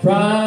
Cry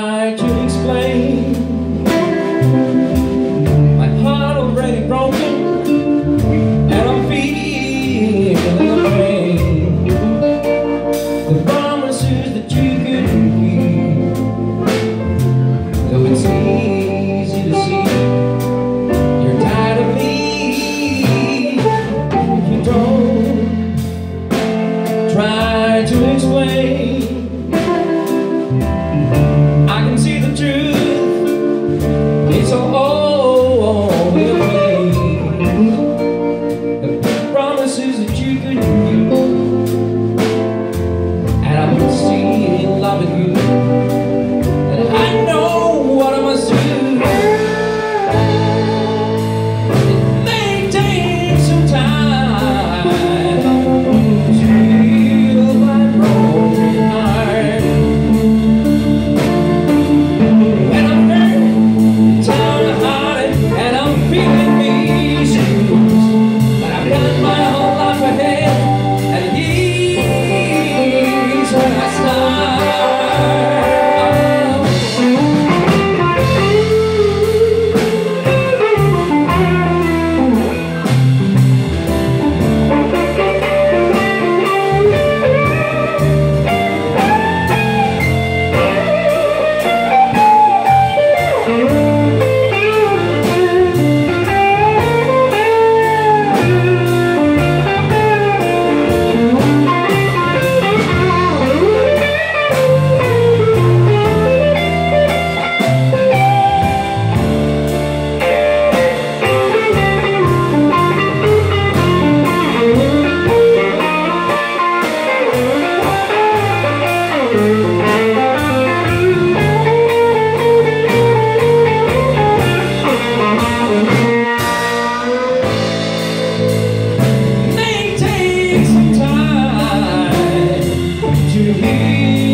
you.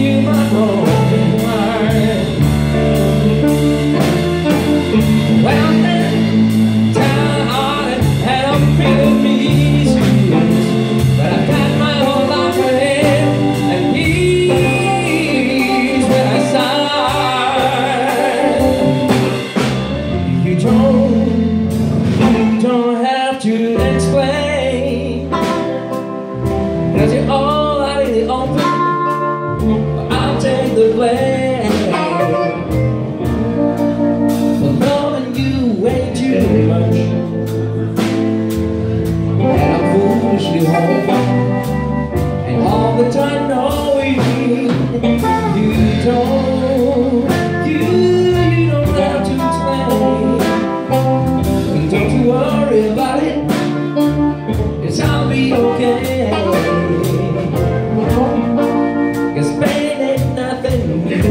to blame For loving you. way too much And I'm foolishly hoping And all the time knowing You don't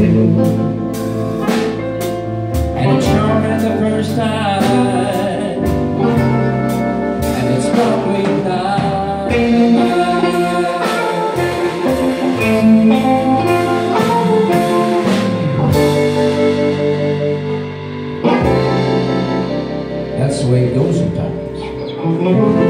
And it's the first time And it's That's the way it goes sometimes.